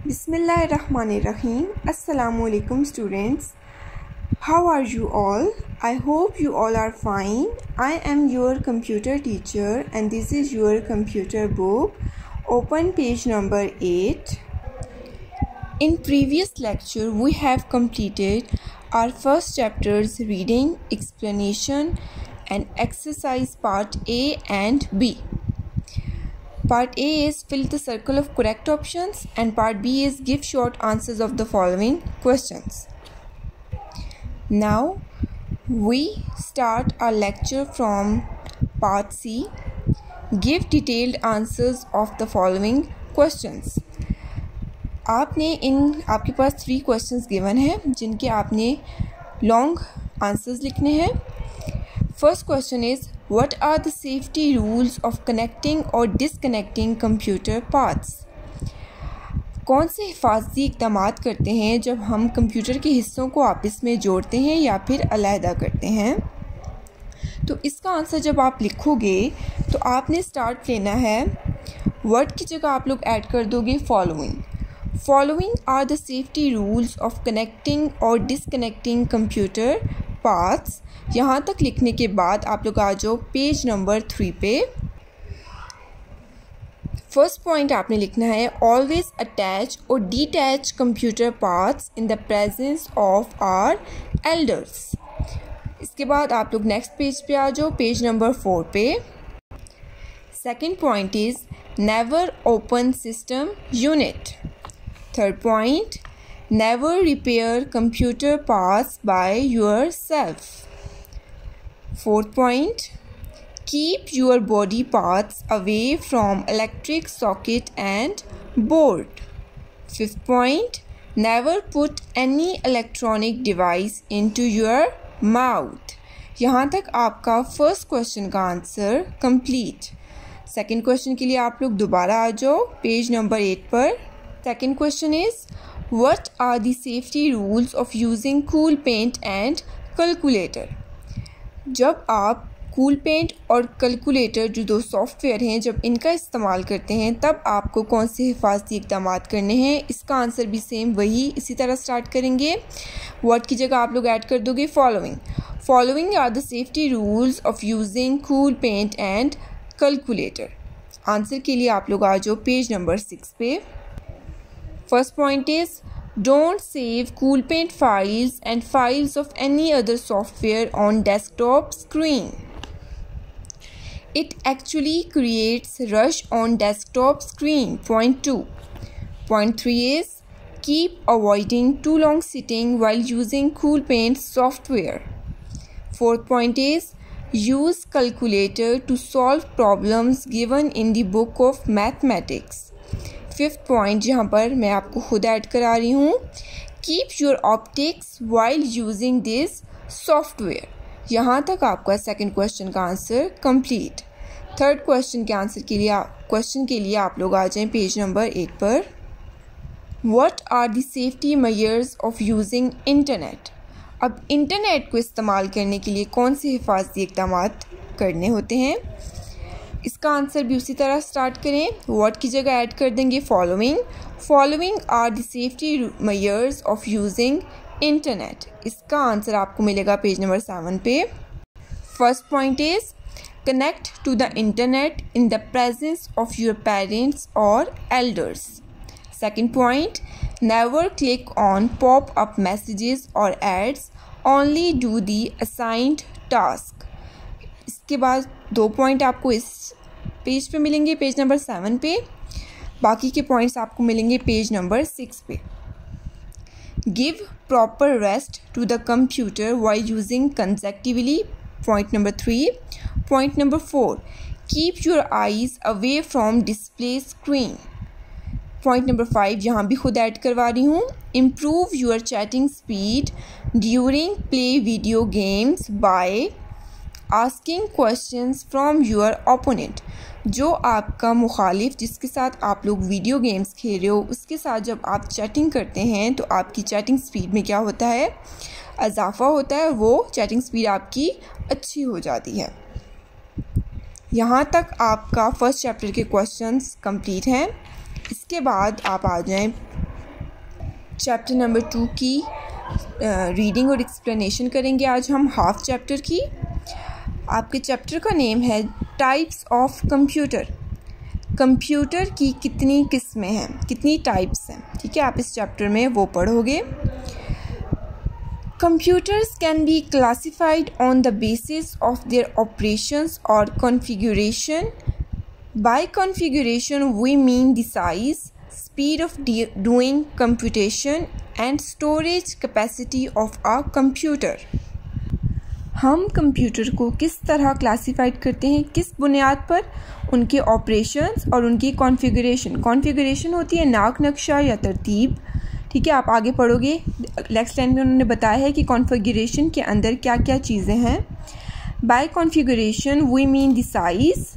Bismillahirrahmanirrahim. Assalamu alaikum students. How are you all? I hope you all are fine. I am your computer teacher and this is your computer book. Open page number 8. In previous lecture we have completed our first chapters reading, explanation and exercise part A and B. Part A is fill the circle of correct options and part B is give short answers of the following questions. Now we start our lecture from part C. Give detailed answers of the following questions. आपने इन आपके पास three questions given हैं जिनके आपने long answers लिखने हैं first question is What are the safety rules of connecting or disconnecting computer parts? कौन से हिफाजती इकदाम करते हैं जब हम कंप्यूटर के हिस्सों को आपस में जोड़ते हैं या फिर अलहदा करते हैं? तो इसका आंसर जब आप लिखोगे तो आपने स्टार्ट लेना है। वर्ड की जगह आप लोग ऐड कर दोगे following following are the safety rules of connecting और डिसकनेक्टिंग कंप्यूटर पार्ट्स, यहाँ तक लिखने के बाद आप लोग आ जाओ पेज नंबर थ्री पे फ़र्स्ट पॉइंट आपने लिखना है ऑलवेज अटैच और detach computer parts in the presence of our elders इसके बाद आप लोग नेक्स्ट पेज पे आ जाओ पेज नंबर फोर पे। Second point is never open system unit third point repair computer parts by yourself Fourth point keep your body parts away from electric socket and board. Fifth point never put any electronic device into your mouth. यहाँ तक आपका first question का answer complete second question के लिए आप लोग दोबारा आ जाओ पेज नंबर एट पर second question is what are the safety rules of using cool paint and calculator जब आप कूल पेंट और कैलकुलेटर जो दो सॉफ्टवेयर हैं, जब इनका इस्तेमाल करते हैं, तब आपको कौन से हिफाजती इकदाम करने हैं? इसका आंसर भी सेम वही इसी तरह स्टार्ट करेंगे। वर्ड की जगह आप लोग ऐड कर दोगे? Following following are the safety rules of using cool paint and calculator answer के लिए आप लोग आ जाओ पेज नंबर सिक्स पे। First point is don't save Cool Paint files and files of any other software on desktop screen. It actually creates rush on desktop screen. Point 2. Point 3 is keep avoiding too long sitting while using Cool Paint software. Fourth point is use calculator to solve problems given in the book of mathematics. Fifth point जहाँ पर मैं आपको खुद add करा रही हूँ। Keep your optics while using this software यहाँ तक आपका सेकंड क्वेश्चन का आंसर कंप्लीट थर्ड क्वेश्चन के आंसर के लिए क्वेश्चन के लिए आप लोग आ जाएँ पेज नंबर एट पर। What are the safety measures of using internet अब इंटरनेट को इस्तेमाल करने के लिए कौन से हिफाजती इकदाम करने होते हैं? इसका आंसर भी उसी तरह स्टार्ट करें। वर्ड की जगह ऐड कर देंगे? Following following are the safety measures of using internet इसका आंसर आपको मिलेगा पेज नंबर सेवन पे। First point is connect to the internet in the presence of your parents और elders second point never click on pop up messages और ads only do the assigned task इसके बाद दो point आपको इस page पे मिलेंगे पेज नंबर सेवन पे। बाकी के पॉइंट्स आपको मिलेंगे पेज नंबर सिक्स पे। Give proper rest to the computer while using consecutively point number three point number four keep your eyes away from display screen point number five यहाँ भी खुद add करवा रही हूँ। Improve your chatting speed during play video games by asking questions from your opponent जो आपका मुखालिफ जिसके साथ आप लोग वीडियो गेम्स खेल रहे हो, उसके साथ जब आप चैटिंग करते हैं तो आपकी चैटिंग स्पीड में क्या होता है? इजाफ़ा होता है, वो चैटिंग स्पीड आपकी अच्छी हो जाती है। यहाँ तक आपका फ़र्स्ट चैप्टर के क्वेश्चंस कंप्लीट हैं। इसके बाद आप आ जाएँ चैप्टर नंबर टू की रीडिंग और एक्सप्लेनेशन करेंगे आज हम हाफ़ चैप्टर की। आपके चैप्टर का नेम है टाइप्स ऑफ़ कंप्यूटर। कंप्यूटर की कितनी किस्में हैं, कितनी टाइप्स हैं, ठीक है? आप इस चैप्टर में वो पढ़ोगे। Computers can be classified on the basis of their operations और configuration. By configuration we mean the size speed of doing computation and storage capacity of a computer हम कंप्यूटर को किस तरह क्लासिफाइड करते हैं, किस बुनियाद पर, उनके ऑपरेशंस और उनकी कॉन्फ़िगरेशन कॉन्फ़िगरेशन होती है नाक, नक्शा या तरतीब। ठीक है, आप आगे पढ़ोगे। नेक्स्ट लाइन में उन्होंने बताया है कि कॉन्फ़िगरेशन के अंदर क्या क्या चीज़ें हैं। By configuration we mean the size